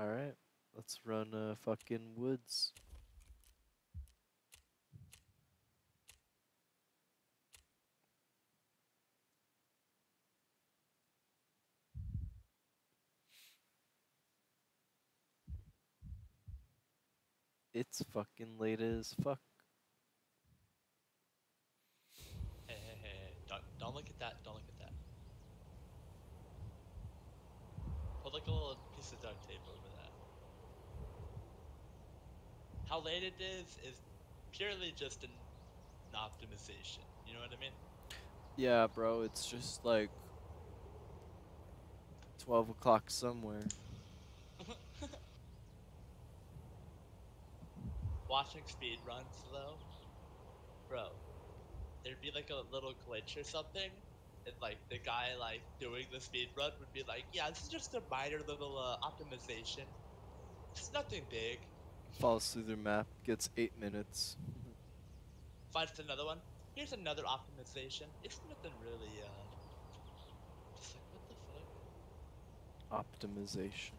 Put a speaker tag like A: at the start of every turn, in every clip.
A: Alright, let's run uh, fucking woods. It's fucking late as fuck.
B: Hey, hey, hey. Don't, don't look at that. Don't look at that. Put like a little piece of duct tape over that. How late it is is purely just an, optimization. You know what I mean?
A: Yeah, bro, it's just like 12 o'clock somewhere.
B: Watching speed runs though, bro, there'd be like a little glitch or something, and like the guy like doing the speed run would be like, "Yeah, this is just a minor little uh, optimization. It's nothing big."
A: Follows through their map, gets 8 minutes.
B: Finds another one. Here's another optimization. It's nothing really. uh... Just like what the fuck?
A: Optimization.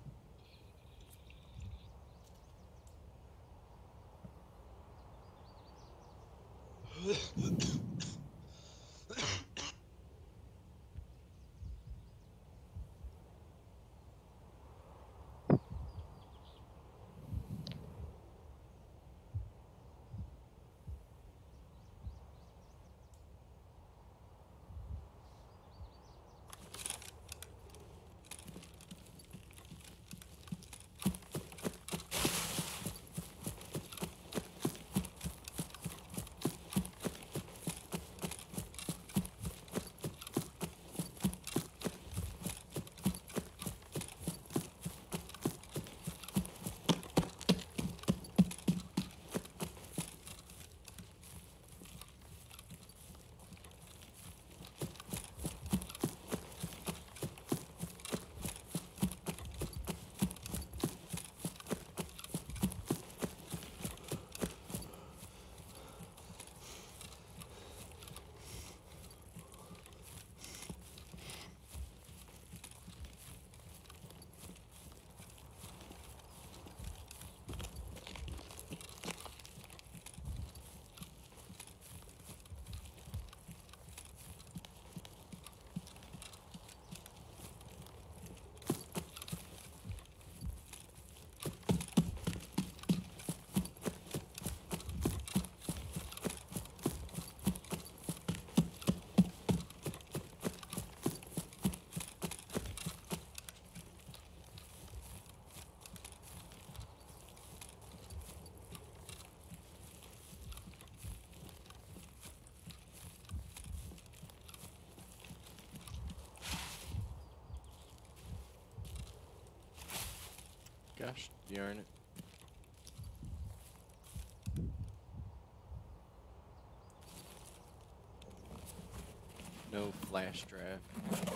A: Gosh darn it. No flash drive.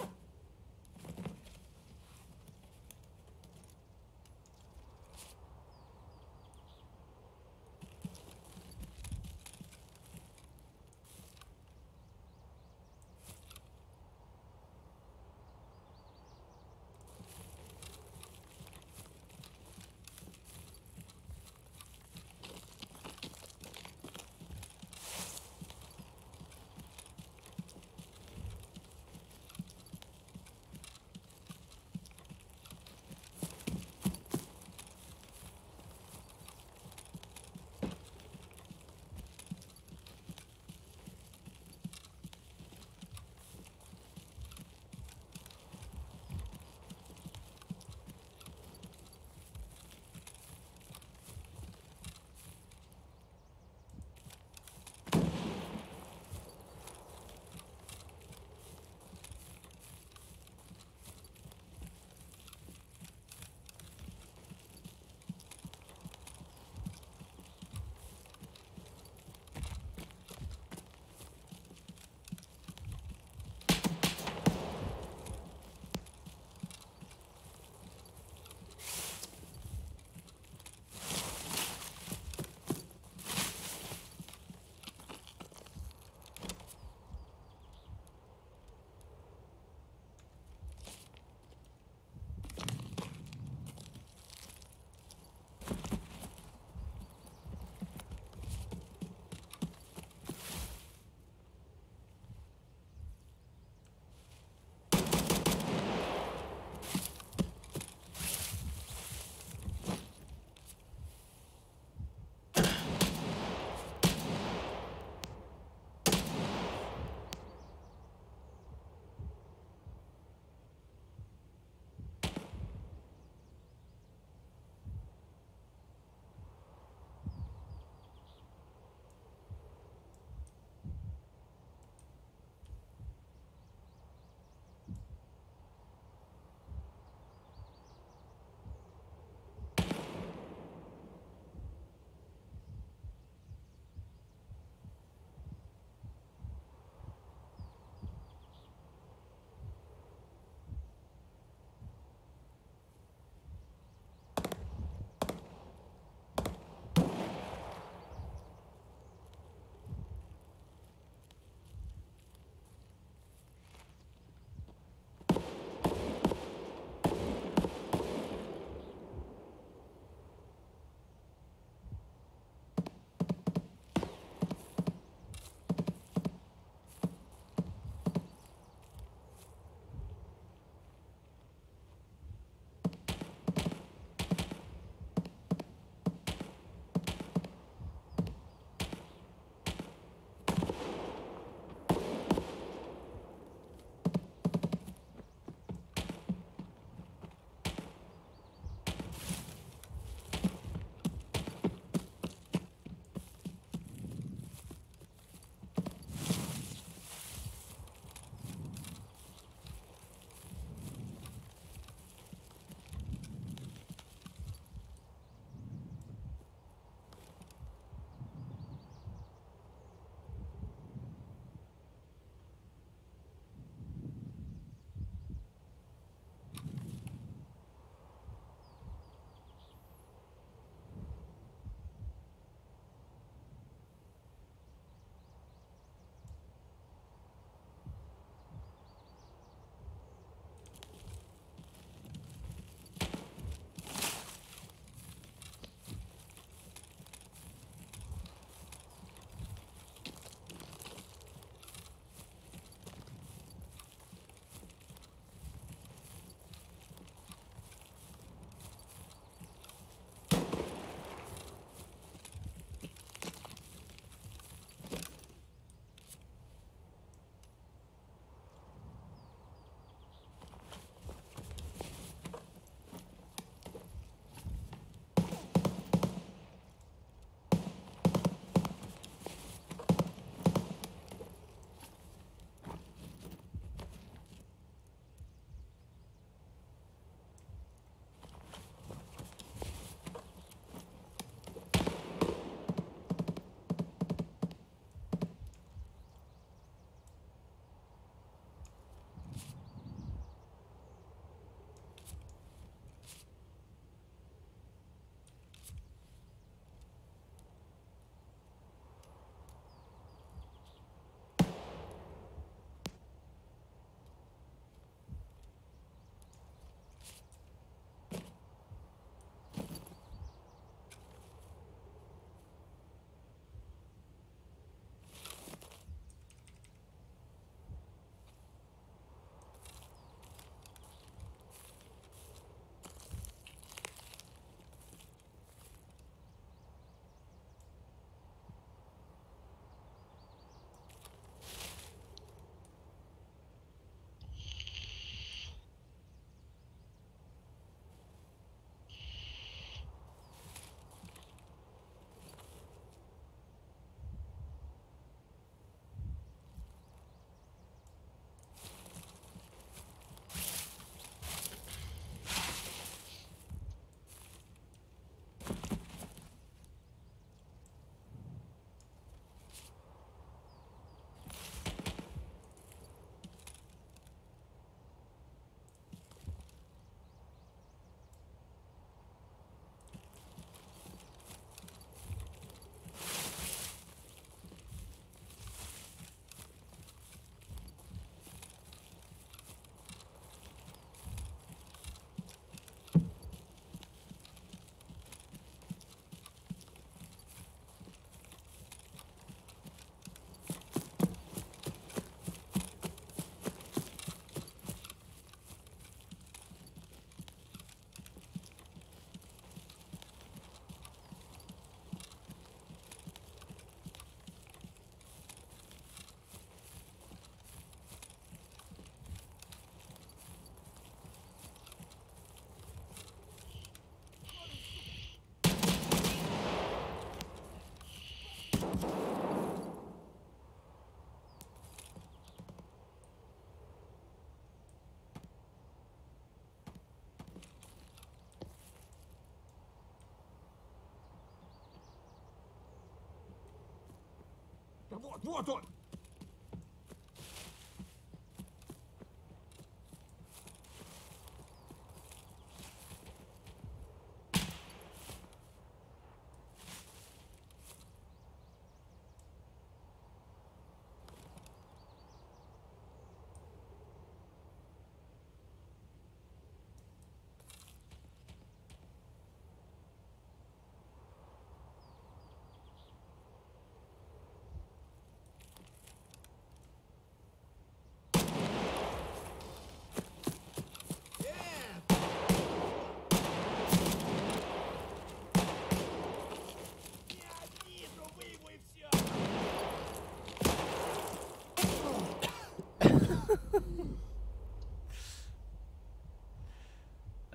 C: Вот, вот он!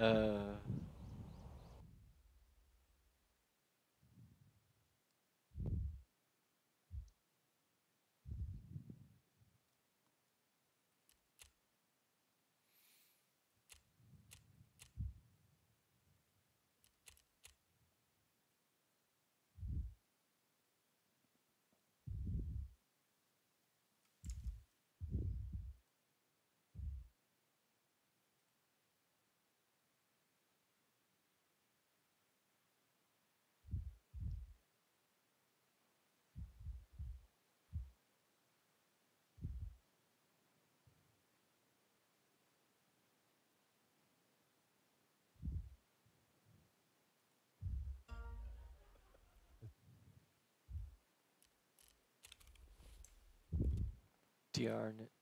A: Uh. Darn it.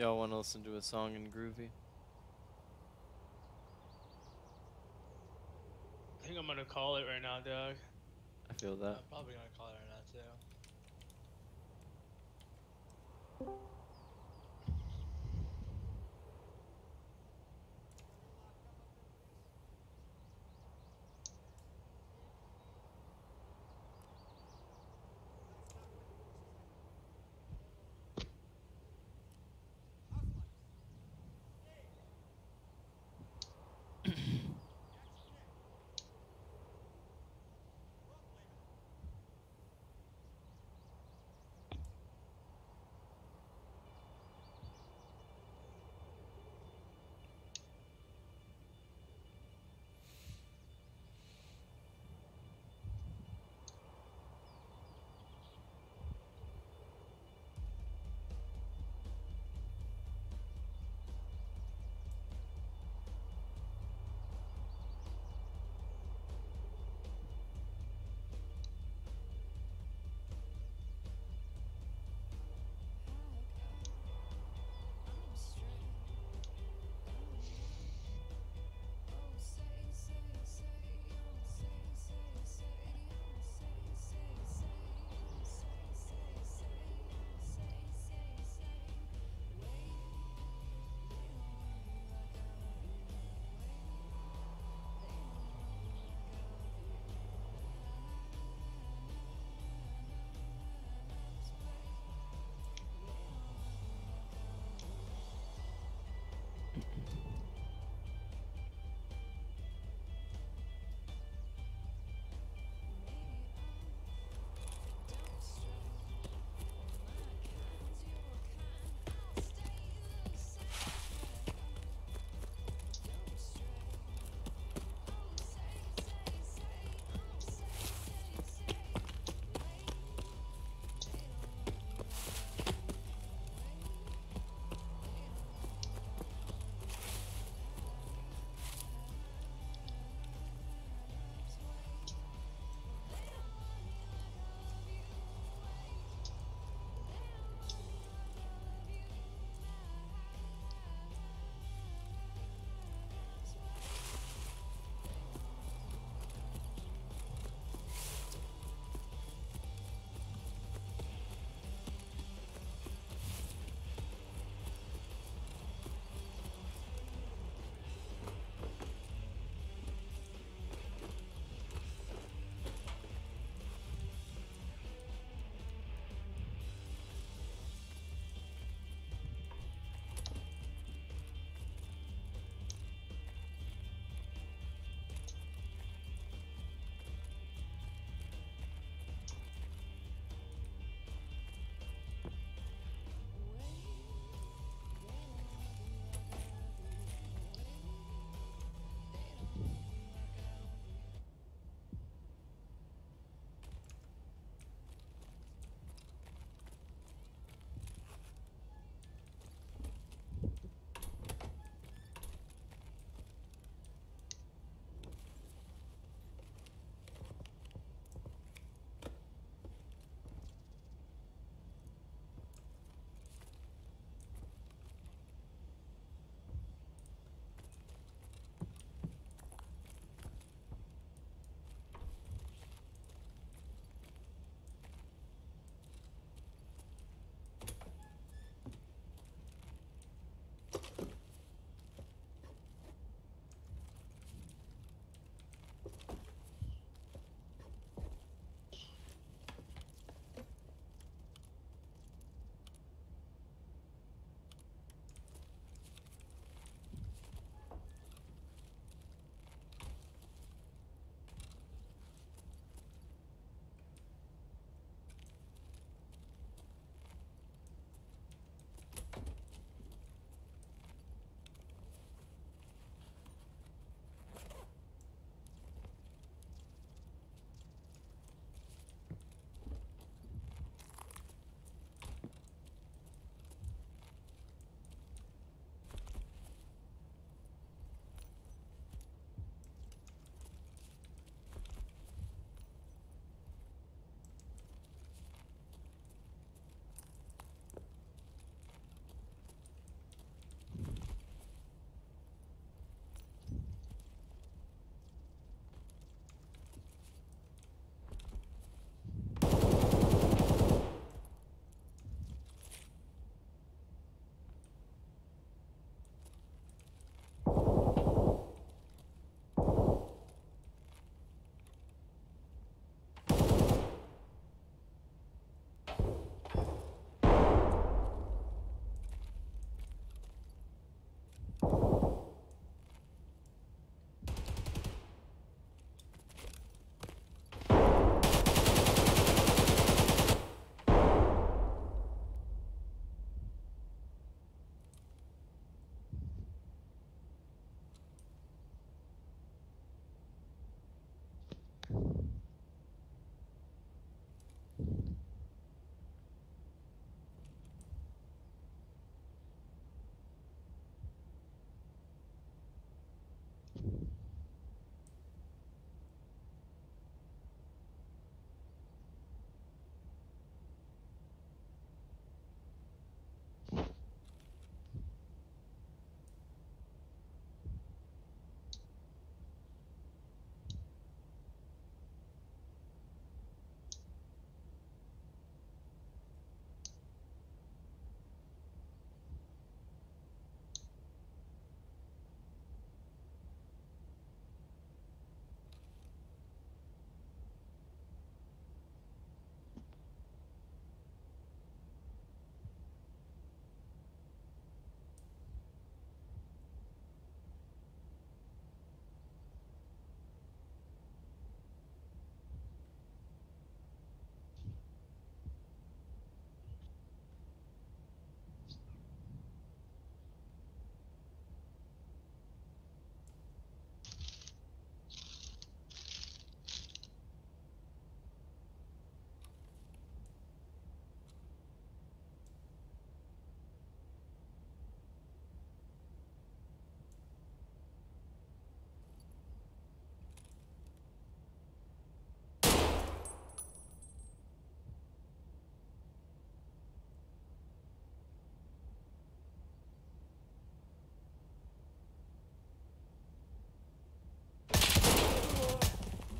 A: Y'all want to listen to a song in Groovy?
D: I think I'm gonna call it right now, dog.
A: I feel that.
B: I'm probably gonna call it right now too.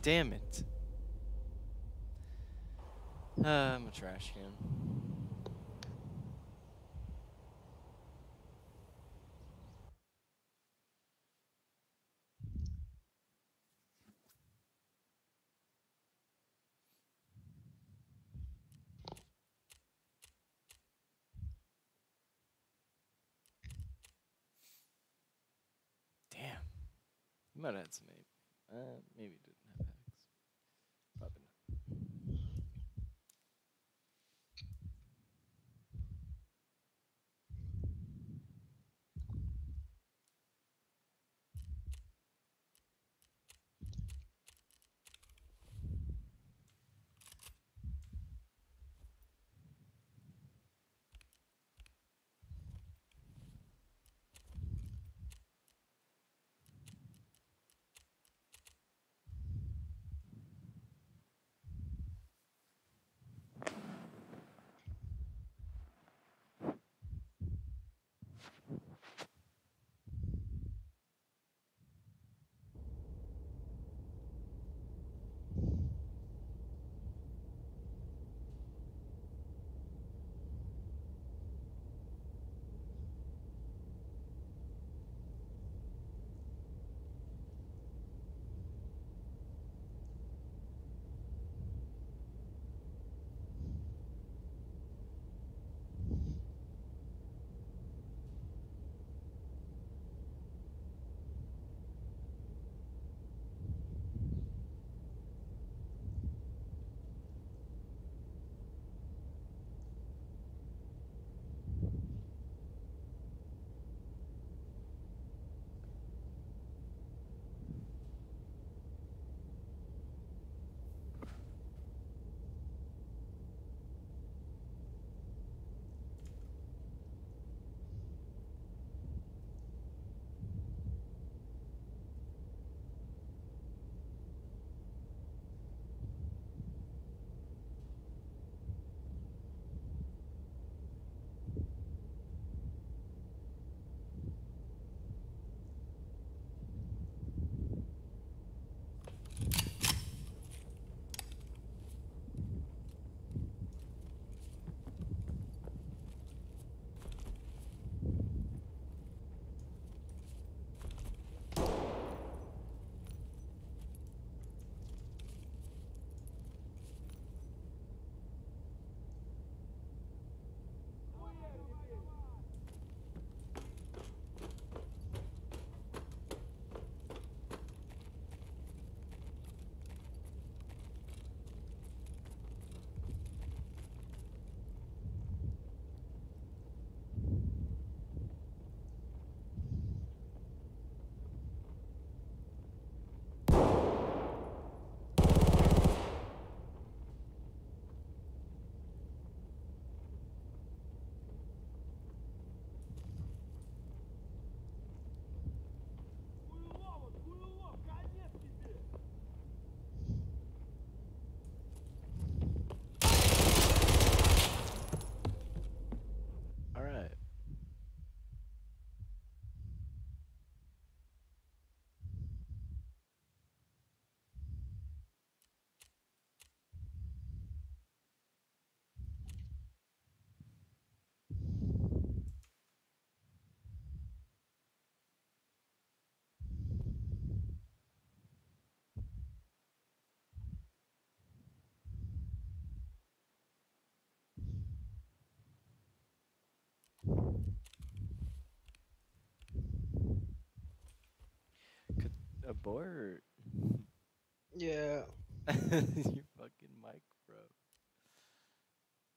A: Damn it. Uh, I'm a trash can. Damn. You might have had some ape. Uh, maybe it Could a boy or
D: Yeah.
A: your fucking mic, bro?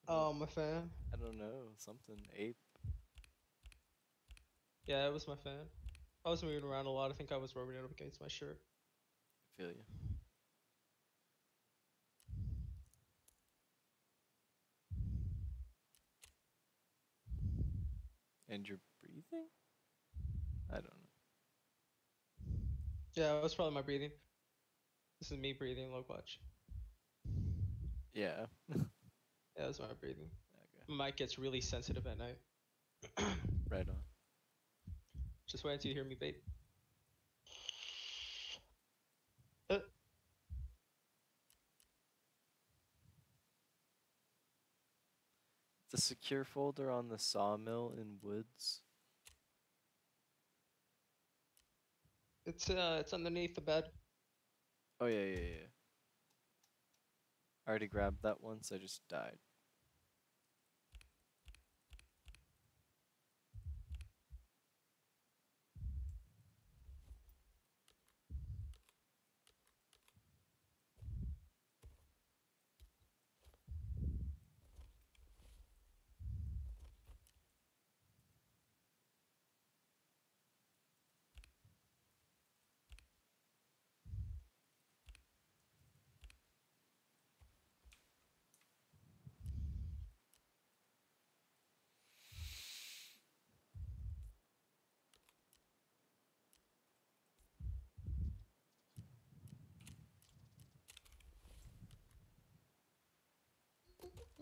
D: Oh, my fan.
A: I don't know. Something ape.
D: Yeah, it was my fan. I was moving around a lot. I think I was rubbing it up against my shirt.
A: feel you. And you're breathing? I don't know.
D: Yeah, it was probably my breathing. This is me breathing. Look, watch.
A: Yeah.
D: yeah, that's my breathing.
A: Okay.
D: Mic gets really sensitive at night.
A: right on.
D: Just wait until you hear me vape.
A: The secure folder on the sawmill in woods.
D: It's uh, it's underneath the bed.
A: Oh yeah, yeah, yeah. I already grabbed that once. I just died.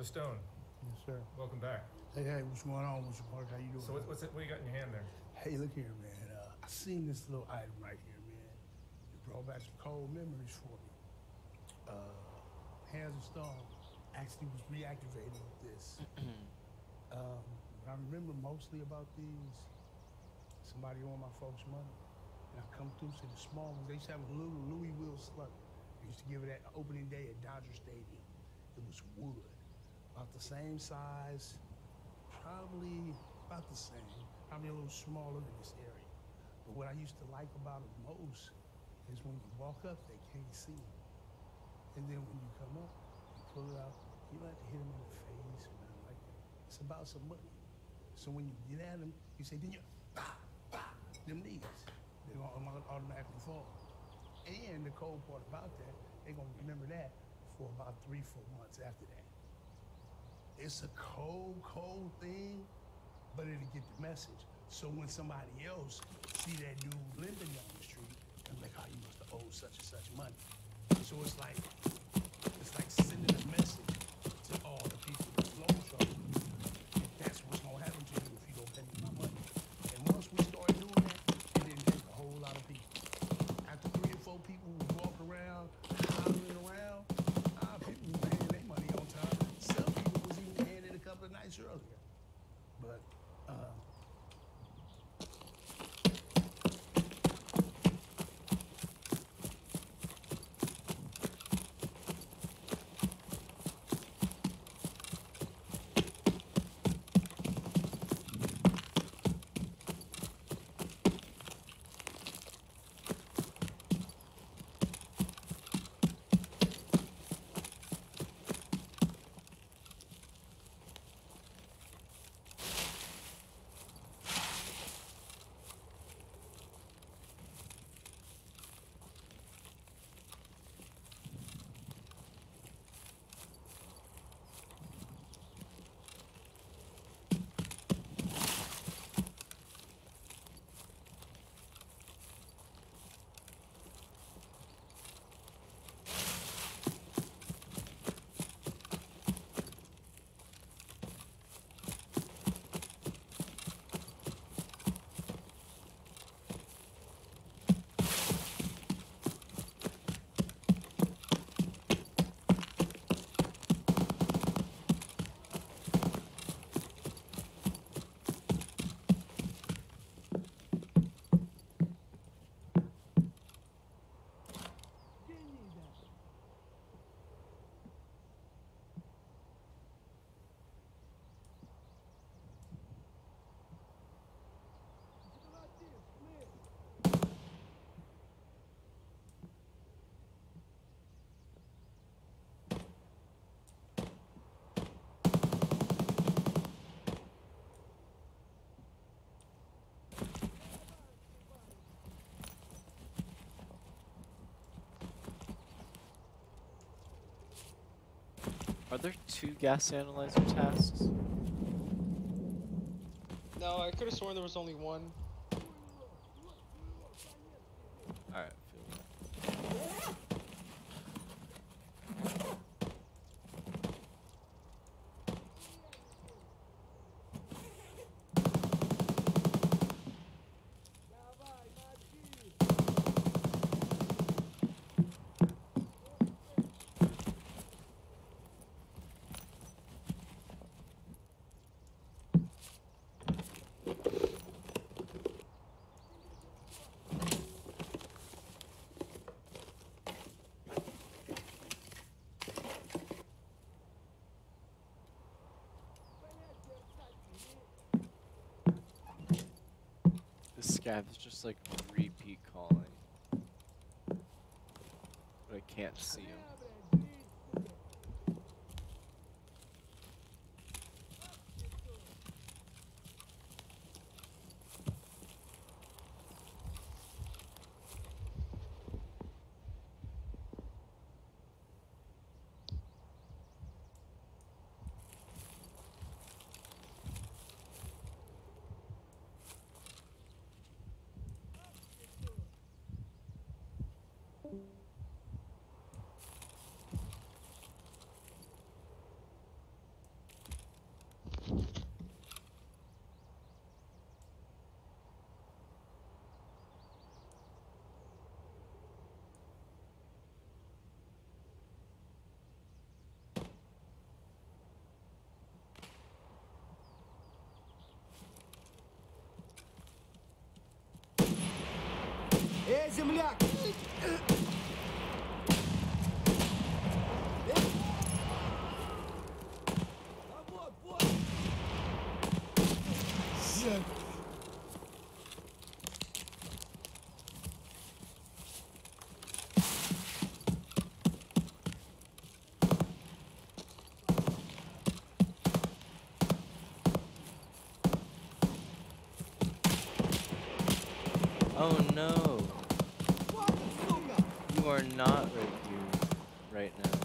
E: So Stone,
F: Yes, sir.
E: welcome back.
F: Hey, hey, what's going on, Mr. Park? How you doing?
E: So what, what's it, what you got in your hand there?
F: Hey, look here, man. Uh, I seen this little item right here, man. It brought back some cold memories for me. Uh, Hands of Stone actually was reactivated with this. um, what I remember mostly about these, somebody on my folks' money. And I come through to the small ones. They used to have a little Louisville slugger. They used to give it at opening day at Dodger Stadium. It was wood, about the same size, probably about the same, probably a little smaller in this area. But what I used to like about it most is when you walk up, they can't see it. And then when you come up, you pull it out, you don't have to hit them in the face or nothing like that. It's about some money. So when you get at them, you say, then you, bah, bah, them knees. They're to automatically fall. And the cold part about that, they're going to remember that for about three, four months after that. It's a cold, cold thing, but it'll get the message. So when somebody else see that dude limping down the street, they're like, oh, you must have owed such and such money. So it's like, it's like sending a message to all the people
A: Are there two gas analyzer tasks?
D: No, I could have sworn there was only one.
A: Alright, Is just like repeat calling. But I can't see him.
G: земляк! А вот, вот!
A: Oh no! who are not with you right now.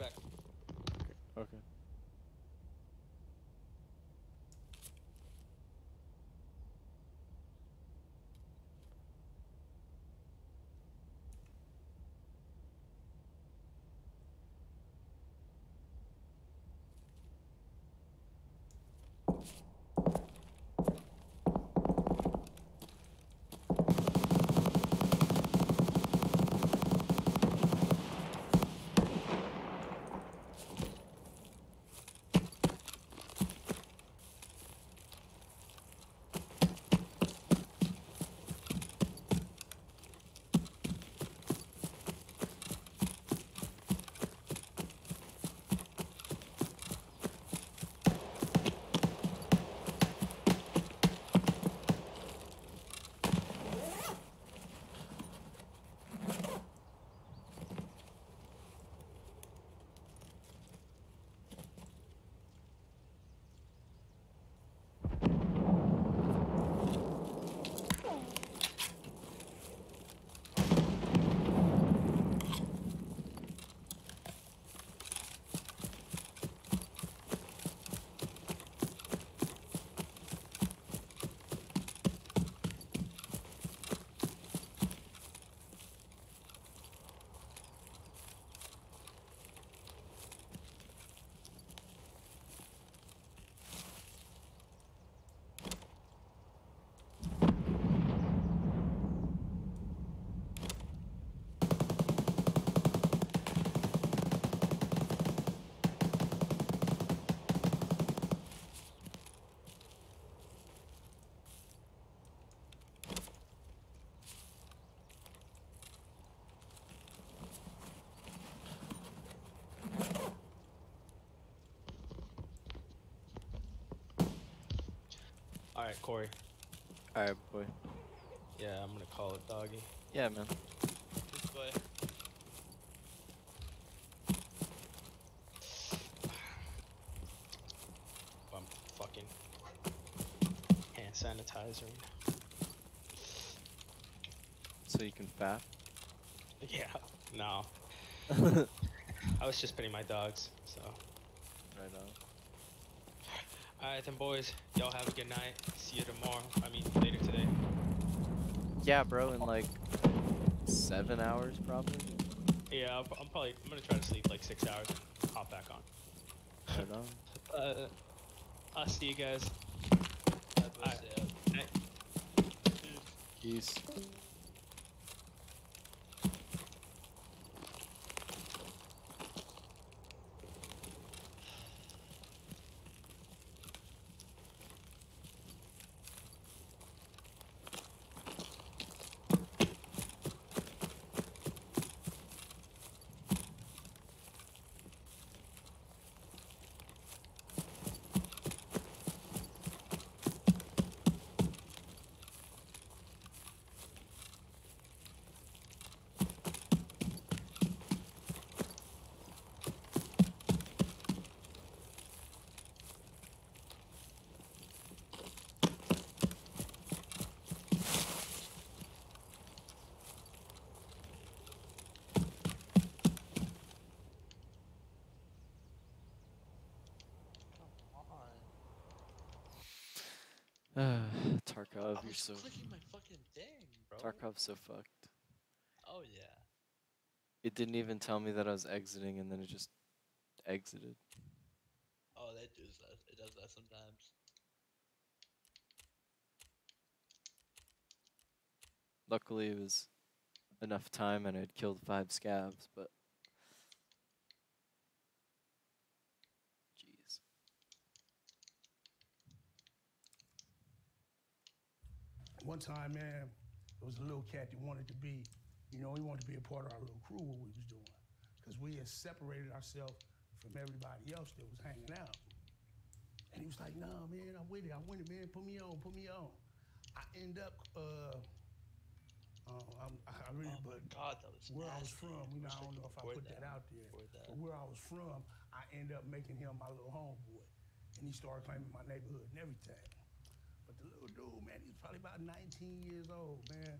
D: Right back. Alright, Corey.
A: All right, boy.
D: Yeah, I'm gonna call it doggy.
A: Yeah, man.
B: This way.
D: I'm fucking hand sanitizer.
A: So you can fap.
D: Yeah. No. I was just petting my dogs, so.
A: on.
D: Alright then boys, y'all have a good night. See you tomorrow. I mean later today.
A: Yeah, bro. In like seven hours, probably.
D: Yeah, I'll, I'm probably I'm gonna try to sleep like six hours and hop back on.
A: Right on.
D: Uh, I'll see you guys.
B: That was
D: Alright.
B: it.
D: Night.
A: Peace. Tarkov, you're so
B: clicking my fucking thing, bro.
A: Tarkov's so fucked.
B: Oh yeah.
A: It didn't even tell me that I was exiting, and then it just exited.
B: Oh, that does that. It does that sometimes.
A: Luckily, it was enough time, and I'd killed five scavs. But jeez,
F: One time, man, there was a little cat that wanted to be, you know, he wanted to be a part of our little crew, what we was doing. Because we had separated ourselves from everybody else that was hanging out. And he was like, nah, man, I'm with it. I'm with it, man. Put me on, put me on. I end up, uh, uh, I'm, I really,
B: oh
F: but
B: god, that was
F: where I was from, you know, I don't know if I put that, out there.
B: that.
F: But where I was from, I end up making him my little homeboy. And he started claiming my neighborhood and everything. But the little dude, man, he was probably about 19 years old, man.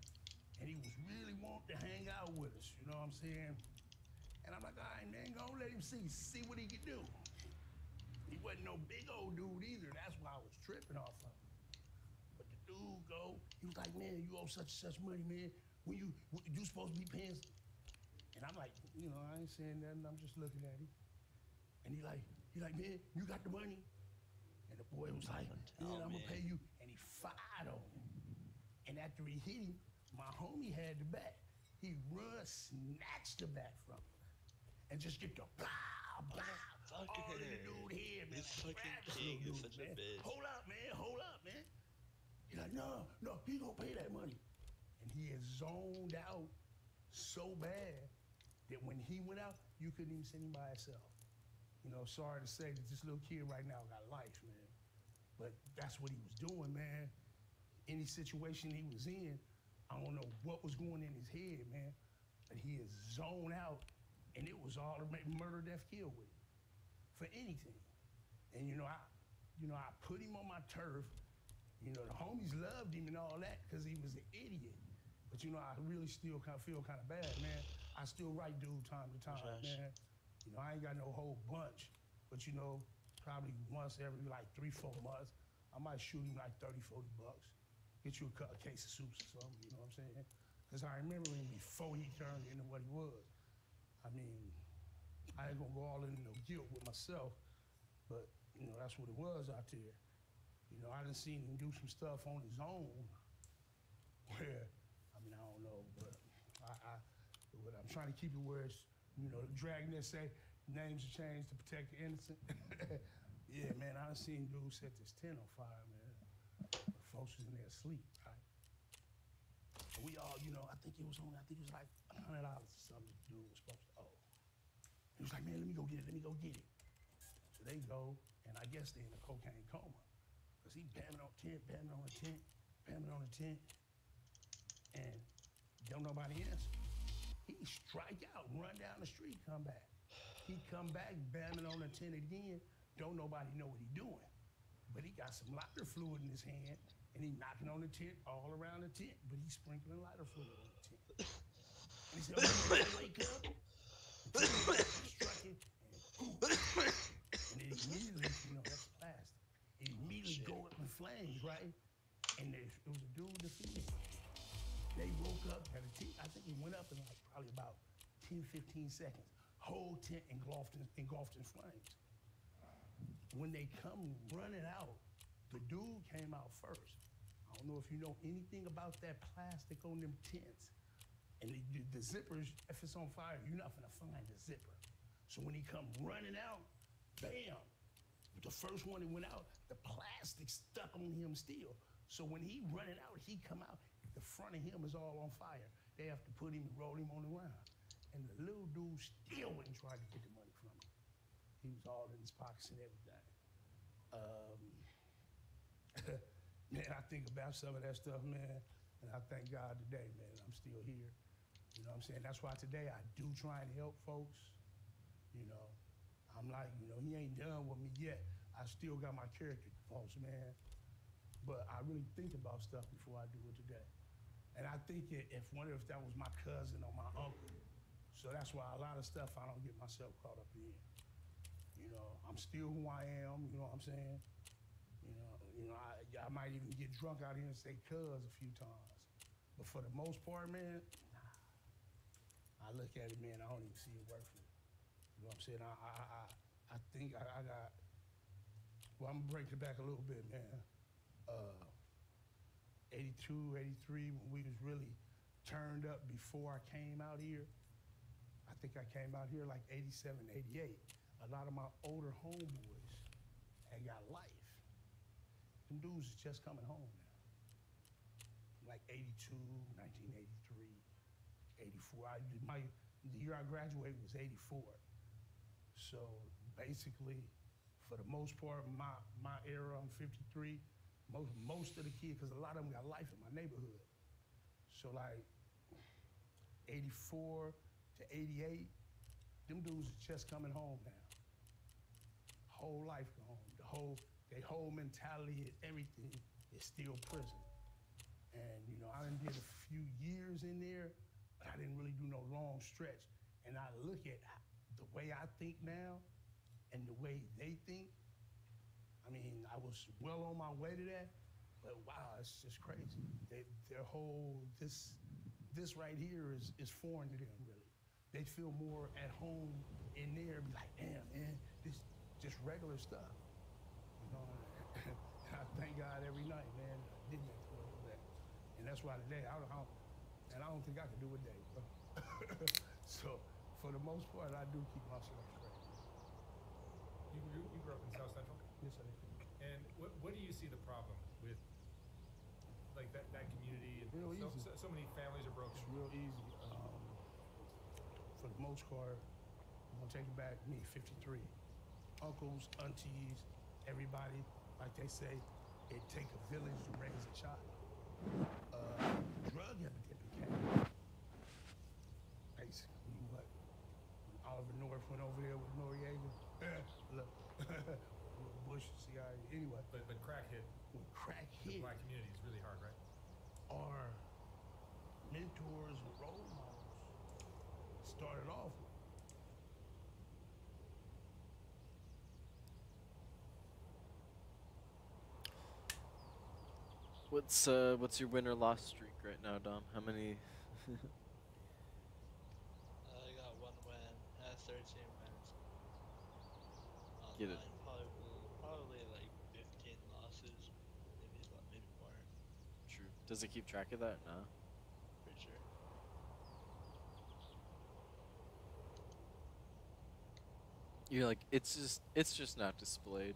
F: And he was really wanting to hang out with us, you know what I'm saying? And I'm like, all right, man, go let him see, see what he can do. He wasn't no big old dude either. That's why I was tripping off of him. But the dude go, he was like, man, you owe such and such money, man. When you you supposed to be paying. And I'm like, you know, I ain't saying nothing. I'm just looking at him. And he like, he like, man, you got the money. And the boy was like, man, I'm gonna pay you. And fired on him. And after he hit him, my homie had the bat. He run, snatched the bat from him, and just get the pow, pow, all the dude man.
B: This
F: like,
B: fucking king is such a bitch.
F: Hold up, man. Hold up, man. He's like, no, no, he gonna pay that money. And he is zoned out so bad that when he went out, you couldn't even send him by himself. You know, sorry to say that this little kid right now got life, man. But that's what he was doing, man. Any situation he was in, I don't know what was going in his head, man. But he is zoned out, and it was all murder, death, kill with him for anything. And you know, I, you know, I put him on my turf. You know, the homies loved him and all that because he was an idiot. But you know, I really still kind of feel kind of bad, man. I still write dude time to time, man. You know, I ain't got no whole bunch, but you know, probably once every like three, four months, I might shoot him like 30, 40 bucks. Get you a, a case of soups or something, you know what I'm saying? Because I remember him before he turned into what he was. I mean, I ain't gonna go all into no guilt with myself, but you know, that's what it was out there. You know, I done seen him do some stuff on his own where, I mean, I don't know, but I, I but I'm trying to keep it where it's, you know, the Dragnet say names are changed to protect the innocent. yeah, man, I seen dudes set this tent on fire, man. Folks was in there asleep, right? And we all, you know, I think it was only, I think it was like a hundred dollars or something dude was supposed to owe. He was like, man, let me go get it, let me go get it. So they go, and I guess they're in a cocaine coma. Cause he bamming on the tent, bamming on the tent, bamming on the tent, and don't nobody answer. He strike out, run down the street, come back. He come back, bamming on the tent again. Don't nobody know what he doing. But he got some lighter fluid in his hand, and he knocking on the tent all around the tent, but he's sprinkling lighter fluid on the tent. And he said, "Oh, wake up. Struck it, and, it immediately, you know, that's plastic. It immediately go up in flames, right? And there, it was a dude defeated. They woke up, had a tent, I think it went up in like probably about 10, 15 seconds. Whole tent engulfed in, engulfed in flames. When they come running out, the dude came out first. I don't know if you know anything about that plastic on them tents. And the, the, zippers, if it's on fire, you're not gonna find the zipper. So when he come running out, bam, the first one that went out, the plastic stuck on him still. So when he running out, he come out, the front of him is all on fire. They have to put him and roll him on the ground. And the little dude still and tried to get the money from him. He was all in his pockets and everything. Um, man, I think about some of that stuff, man, and I thank God today, man, I'm still here. You know what I'm saying? That's why today I do try and help folks. You know, I'm like, you know, he ain't done with me yet. I still got my character faults, man. But I really think about stuff before I do it today. And I think i- if one if that was my cousin or my uncle. So that's why a lot of stuff I don't get myself caught up in. You know, I'm still who I am, you know what I'm saying? You know, you know, I, I might even get drunk out here and say cuz a few times. But for the most part, man, nah. I look at it, man, I don't even see it it. You know what I'm saying? I I I, I think I, I got well, I'm gonna break it back a little bit, man. Uh 82, 83, when we was really turned up before I came out here. I think I came out here like 87, 88. A lot of my older homeboys had got life. Them dudes is just coming home now. Like 82, 1983, 84. I, my, the year I graduated was 84. So basically, for the most part, my, my era, I'm 53, most, most of the kids, because a lot of them got life in my neighborhood. So like 84 to 88, them dudes is just coming home now. Whole life gone. The whole, their whole mentality and everything is still prison. And you know, I done did a few years in there, but I didn't really do no long stretch. And I look at the way I think now and the way they think. I mean, I was well on my way to that, but wow, it's just crazy. They, their whole this this right here is is foreign to them really. They feel more at home in there, be like, damn man, just regular stuff. You know, I thank God every night, man. I to go through that, and that's why today I don't, I don't and I don't think I can do a day. Bro. so for the most part, I do keep myself straight.
E: You, you, you grew up in South Central,
F: Yes, I do.
E: and what, what do you see the problem with, like that, that community? And
F: Real
E: so,
F: easy.
E: so, so many families are broken.
F: It's real easy. Um, for the most part, I'm gonna take it back. Me, 53. Uncles, aunties, everybody, like they say, it take a village to raise a child. Uh, drug epidemic came. Basically, what Oliver North went over there with Noriega. Look, Bush, CIA. Anyway,
E: But, but crack hit
F: when crack
E: the
F: hit,
E: black community is really hard, right?
F: our mentors and role models started off
A: What's uh what's your winner loss streak right now, Dom? How many?
B: I got one win. I have 13 wins.
A: Get it.
B: Probably, probably like 15 losses. Maybe, maybe more.
A: True. Does it keep track of that? No.
B: Pretty sure.
A: You're like it's just it's just not displayed.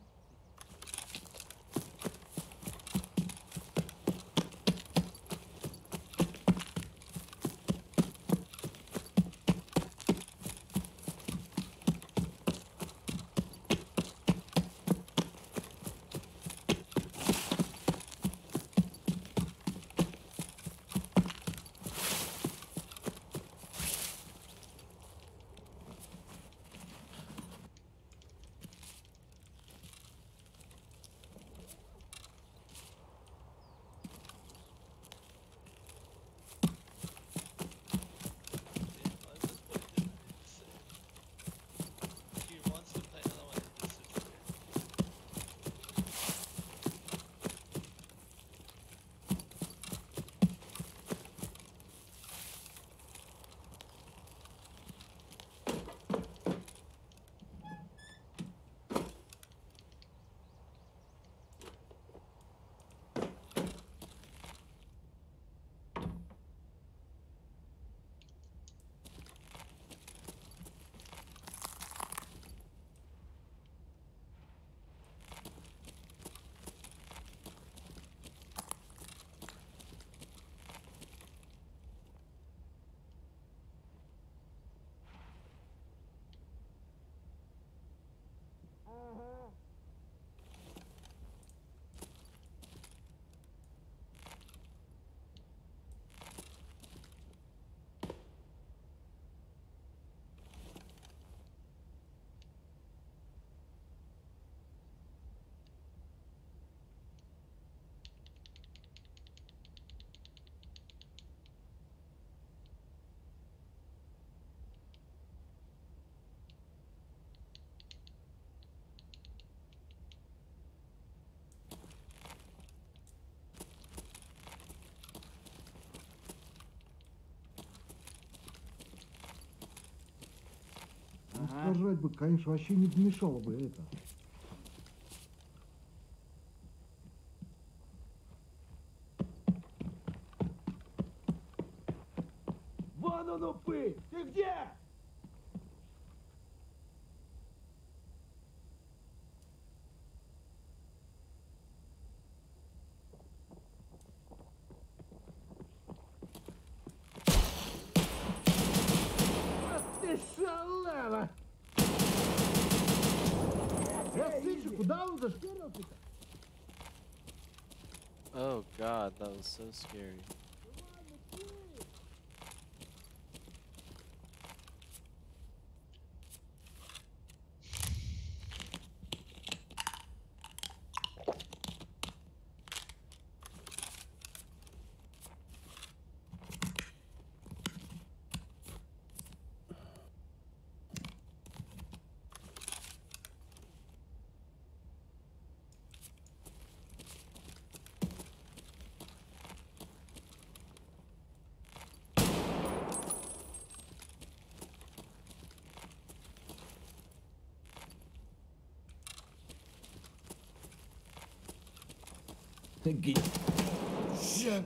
G: Сожрать бы, конечно, вообще не помешало бы это.
A: Was so scary.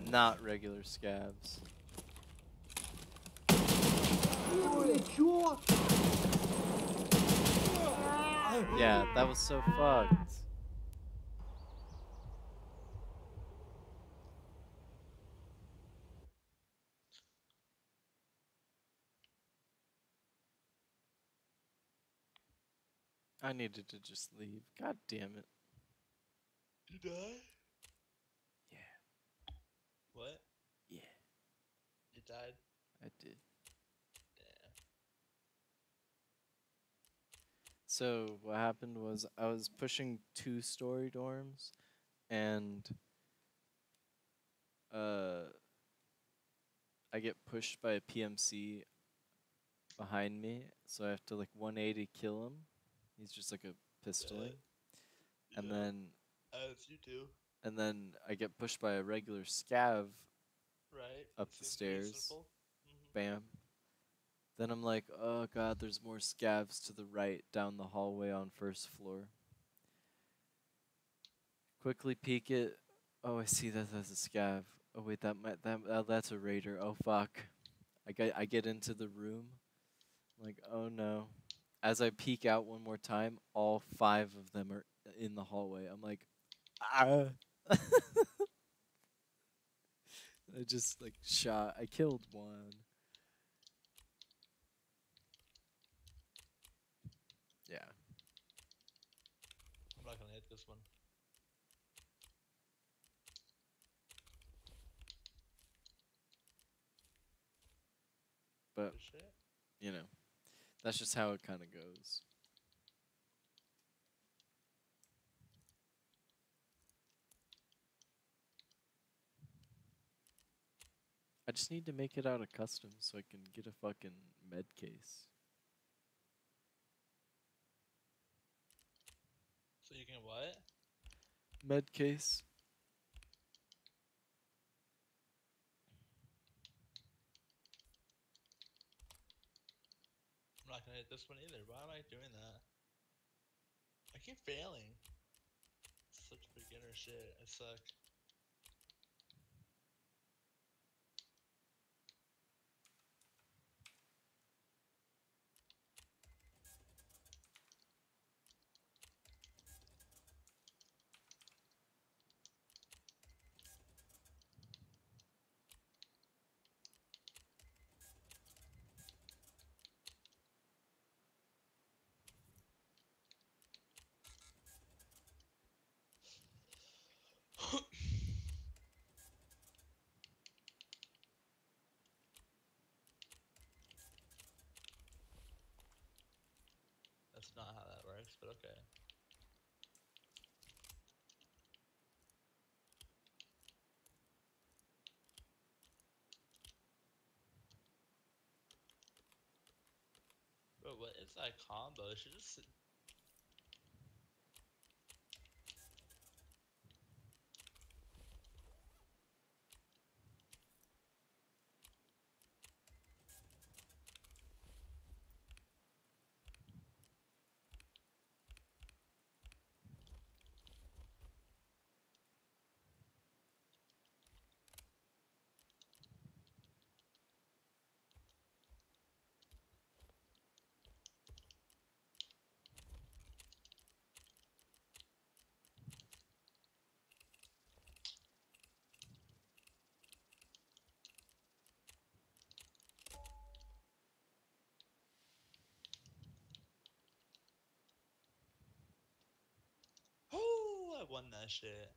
A: Not regular
G: scavs.
A: Yeah, that was so fucked. I needed to just leave. God damn it.
B: Did I?
A: Yeah.
B: What?
A: Yeah,
B: You died?
A: I did.
B: Yeah.
A: So what happened was I was pushing two story dorms and uh I get pushed by a PMC behind me, so I have to like 180 kill him. He's just like a pistoling. And
B: Yeah.
A: then
B: As you do,
A: and then I get pushed by a regular scav,
B: right?
A: Up the stairs.
B: Mhm.
A: bam. Then I'm like, oh god, there's more scavs to the right down the hallway on first floor. Quickly peek it. Oh, I see that that's a scav. Oh wait, that might that uh, that's a raider. Oh fuck. I get I get into the room. I'm like, oh no. As I peek out one more time, all five of them are in the hallway. I'm like, ah. I just like shot. I killed one. Yeah.
B: I'm not gonna hit this one.
A: But you know, that's just how it kind of goes. I just need to make it out of custom so I can get a fucking med case.
B: So you can what?
A: Med case?
B: I'm not gonna hit this one either. Why am I doing that? I keep failing. Such beginner shit. I suck. That's not how that works, but okay. What is that combo? She just. I won that shit.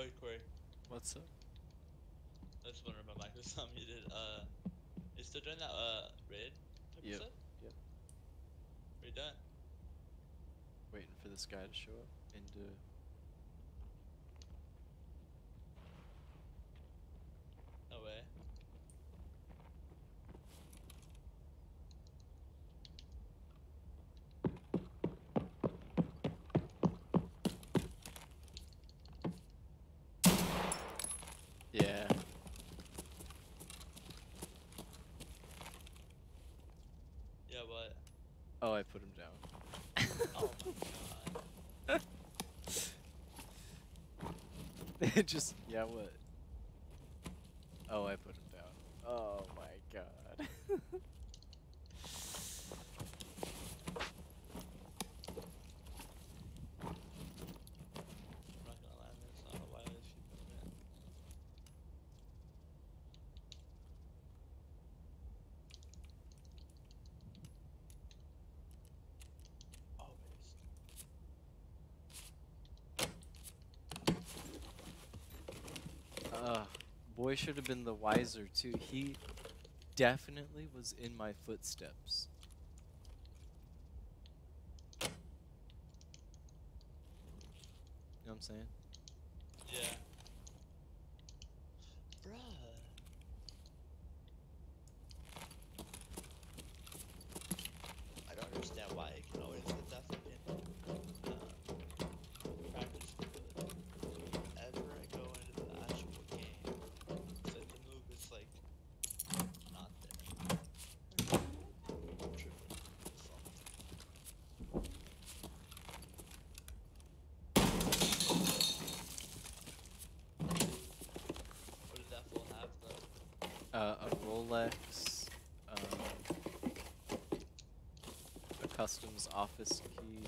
B: Corey, Corey.
A: What's up?
B: I just wondering my mic was unmuted. Uh, you still doing that uh raid
A: Yep,
B: episode?
A: yep.
B: Are you doing?
A: Waiting for this guy to show up into.
B: No way.
A: Yeah.
B: Yeah, what?
A: Oh, I put him down.
B: Oh my god.
A: It just yeah. What? Oh, I put him down. Oh my god.
B: I'm not gonna lie, man. It's not a why this shit movement. Always.
A: Uh, boy should have been the wiser too. He definitely was in my footsteps. You know what I'm saying?
B: Yeah. Bruh. I don't understand why it can always get that fucking uh, practice good. Whenever I go into the actual game, it's like the move is like not there. I'm tripping. Fuck. What did that fool have though?
A: Uh, a Rolex, um, a customs office key,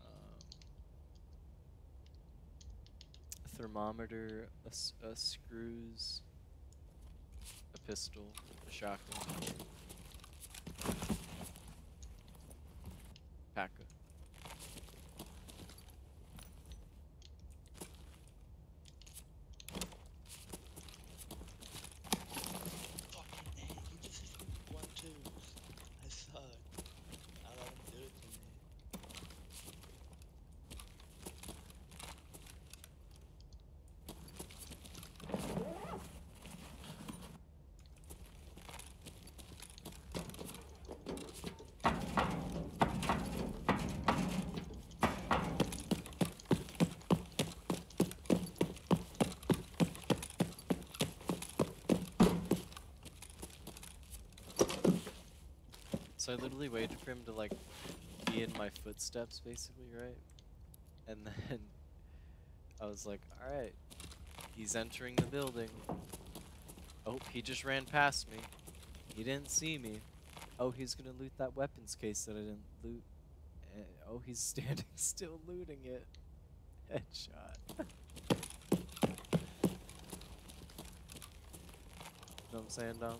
A: um, thermometer, a, a screws, a pistol, a shotgun, packer.
B: Fucking A, you just hit one twos. I suck. I let him do it to me.
A: So I literally waited for him to like be in my footsteps, basically, right? And then I was like, all right, he's entering the building. Oh, he just ran past me. He didn't see me. Oh, he's gonna loot that weapons case that I didn't loot. Eh, oh, he's standing still looting it. Headshot. know what I'm saying, Dom?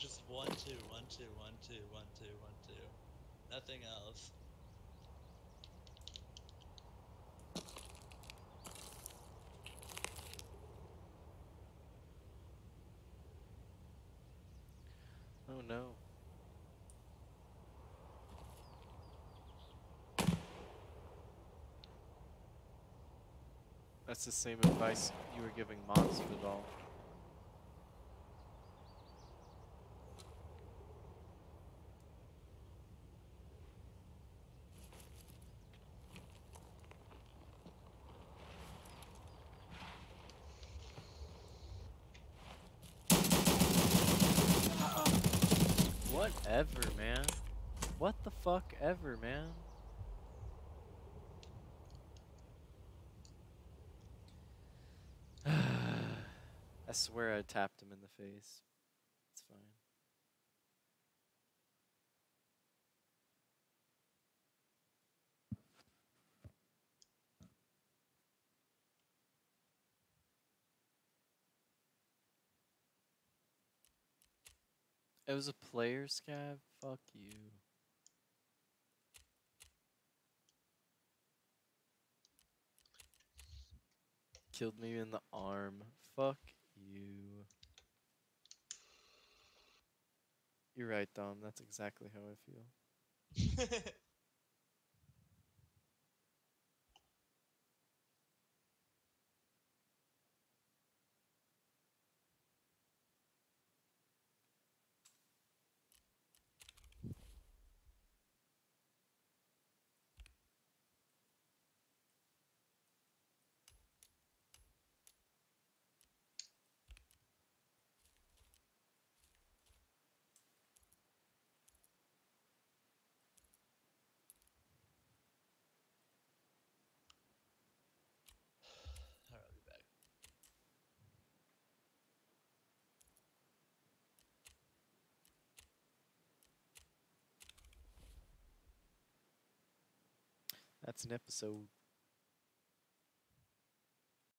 B: Just one two one two one two one two one two. Nothing else.
A: Oh no. That's the same advice you were giving Masvidal. Whatever, man. What the fuck ever, man. I swear I tapped him in the face. It's fine. It was a player scav? Fuck you. Killed me in the arm. Fuck you. You're right, Dom. That's exactly how I feel. That's an episode.